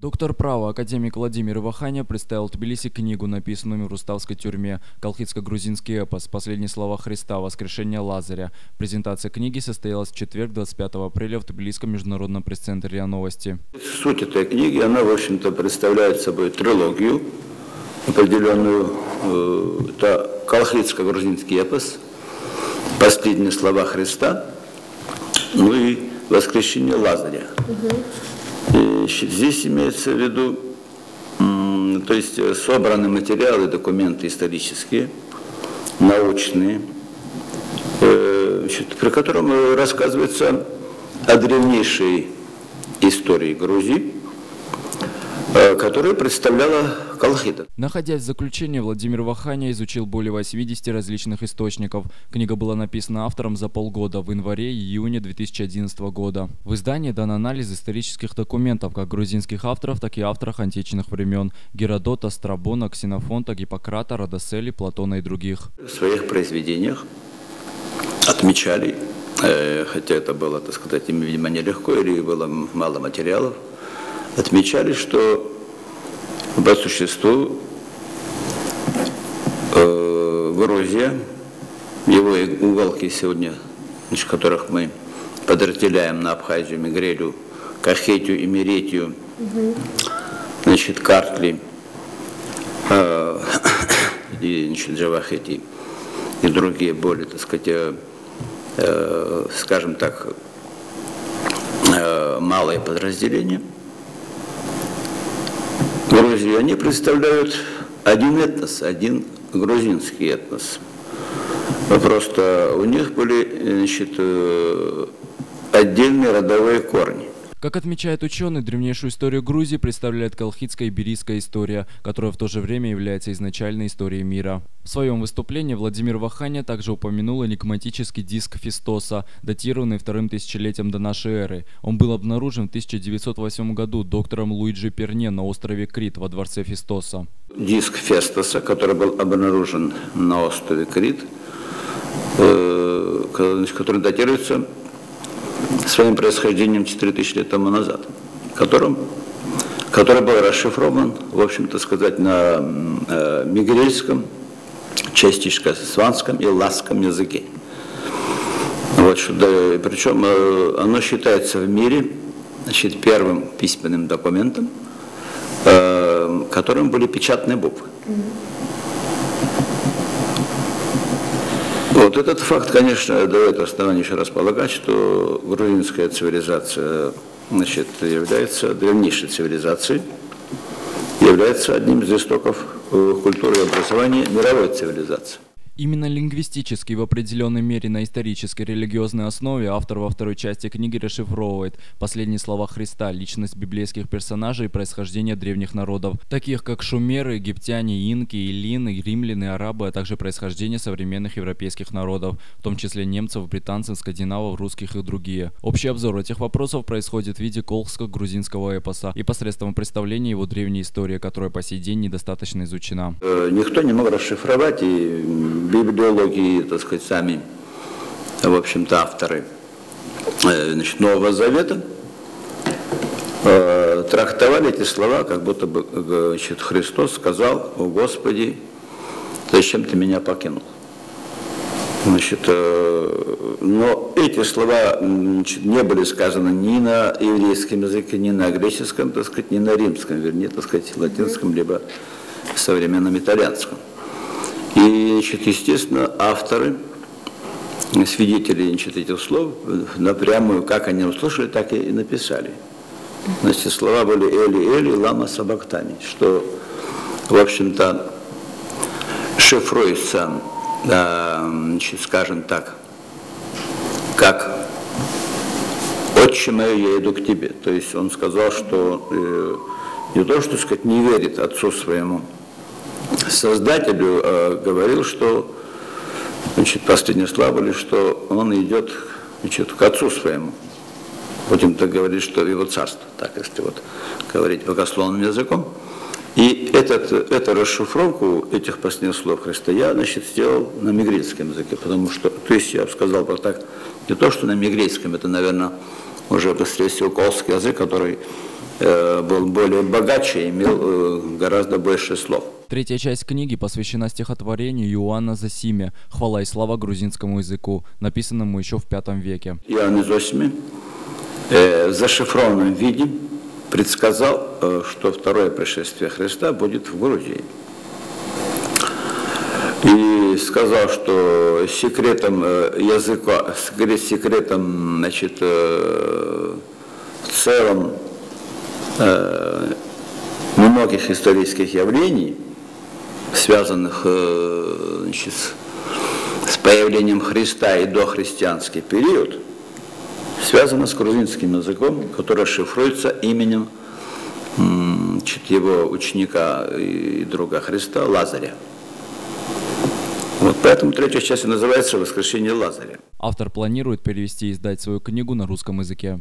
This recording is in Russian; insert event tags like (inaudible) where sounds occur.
Доктор права, академик Владимир Иваханя представил Тбилиси книгу, написанную в Руставской тюрьме «Колхидско-грузинский эпос. Последние слова Христа. Воскрешение Лазаря». Презентация книги состоялась в четверг, 25 апреля в Тбилисском международном пресс-центре РИА Новости. Суть этой книги, она, в общем-то, представляет собой трилогию определенную. Э, это «Колхидско-грузинский эпос. Последние слова Христа». Ну и «Воскрешение Лазаря». Угу. Здесь имеется в виду, то есть э, собраны материалы, документы исторические, научные, э, при котором рассказывается о древнейшей истории Грузии, Э, которую представляла Колхида. Находясь в заключении, Владимир Ваханя изучил более 80 различных источников. Книга была написана автором за полгода, в январе и июне 2011 года. В издании дан анализ исторических документов, как грузинских авторов, так и авторов античных времен – Геродота, Страбона, Ксенофонта, Гиппократа, Родосели, Платона и других. В своих произведениях отмечали, э, хотя это было, так сказать, им, видимо, нелегко или было мало материалов, отмечали, что по существу э, Грузия, его уголки сегодня, значит, которых мы подразделяем на Абхазию, Мигрелю, Кахетию и Меретию, угу. значит, Картли э, и (coughs) значит, Джавахети и другие более, так сказать, э, э, скажем так, э, малые подразделения – Грузии, они представляют один этнос, один грузинский этнос. Просто у них были значит, э, отдельные родовые корни. Как отмечает ученый, древнейшую историю Грузии представляет колхидская и берийская история, которая в то же время является изначальной историей мира. В своем выступлении Владимир Ваханя также упомянул энигматический диск Фестоса, датированный вторым тысячелетием до нашей эры. Он был обнаружен в 1908 году доктором Луиджи Перне на острове Крит во дворце Фестоса. Диск Фестоса, который был обнаружен на острове Крит, э, который датируется своим происхождением 4000 лет тому назад, которым, который был расшифрован, в общем-то сказать, на э, мигрельском, частично сванском и ласском языке. Вот, да, причем э, оно считается в мире значит, первым письменным документом, э, которым были печатные буквы. Вот этот факт, конечно, дает основание еще раз полагать, что грузинская цивилизация значит, является древнейшей цивилизацией, является одним из истоков э, культуры и образования мировой цивилизации. Именно лингвистически в определенной мере на исторической религиозной основе автор во второй части книги расшифровывает последние слова Христа, личность библейских персонажей и происхождение древних народов, таких как шумеры, египтяне, инки, илины, римляне, арабы, а также происхождение современных европейских народов, в том числе немцев, британцев, скандинавов, русских и другие. Общий обзор этих вопросов происходит в виде колхско-грузинского эпоса и посредством представления его древней истории, которая по сей день недостаточно изучена. Э, никто не мог расшифровать и библиологи, так сказать, сами, в общем-то, авторы э, значит, Нового Завета, э, трактовали эти слова, как будто бы значит, Христос сказал, о Господи, зачем ты меня покинул? Значит, э, но эти слова значит, не были сказаны ни на еврейском языке, ни на греческом, так сказать, ни на римском, вернее, так сказать, латинском, либо современном итальянском. И, значит, естественно, авторы, свидетели значит, этих слов, напрямую, как они услышали, так и написали. Значит, слова были «Эли, Эли, лама сабактани», что, в общем-то, шифруется, значит, скажем так, как «Отче мой, я иду к тебе». То есть он сказал, что э, не то, что сказать, не верит отцу своему, создателю э, говорил, что значит, последние слова были, что он идет значит, к отцу своему. Будем так говорить, что его царство, так если вот говорить богословным языком. И этот, эту расшифровку этих последних слов Христа я значит, сделал на мигрейском языке, потому что, то есть я бы сказал бы так, не то, что на мигрейском, это, наверное, уже быстрее всего колский язык, который э, был более богаче, имел э, гораздо больше слов. Третья часть книги посвящена стихотворению Иоанна Засиме «Хвала и слава грузинскому языку», написанному еще в V веке. Иоанн Зосиме э, в зашифрованном виде предсказал, э, что второе пришествие Христа будет в Грузии. И сказал, что секретом э, языка, секретом, значит, э, целом многих исторических явлений, связанных значит, с появлением Христа и дохристианский период – связано с грузинским языком, который шифруется именем его ученика и друга Христа Лазаря. Вот поэтому третья часть называется «Воскрешение Лазаря». Автор планирует перевести и издать свою книгу на русском языке.